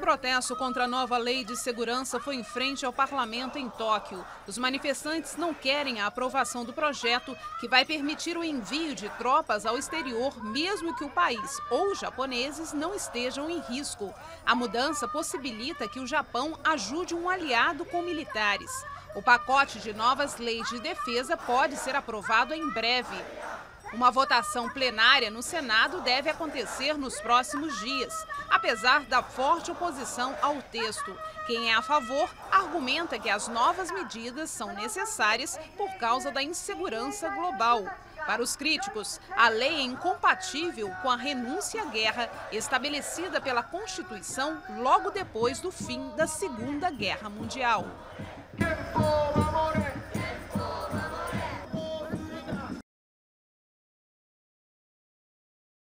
protesto contra a nova lei de segurança foi em frente ao parlamento em Tóquio. Os manifestantes não querem a aprovação do projeto que vai permitir o envio de tropas ao exterior, mesmo que o país ou os japoneses não estejam em risco. A mudança possibilita que o Japão ajude um aliado com militares. O pacote de novas leis de defesa pode ser aprovado em breve. Uma votação plenária no Senado deve acontecer nos próximos dias, apesar da forte oposição ao texto. Quem é a favor argumenta que as novas medidas são necessárias por causa da insegurança global. Para os críticos, a lei é incompatível com a renúncia à guerra estabelecida pela Constituição logo depois do fim da Segunda Guerra Mundial.